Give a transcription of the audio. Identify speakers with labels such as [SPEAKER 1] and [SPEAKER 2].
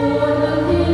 [SPEAKER 1] Senhor,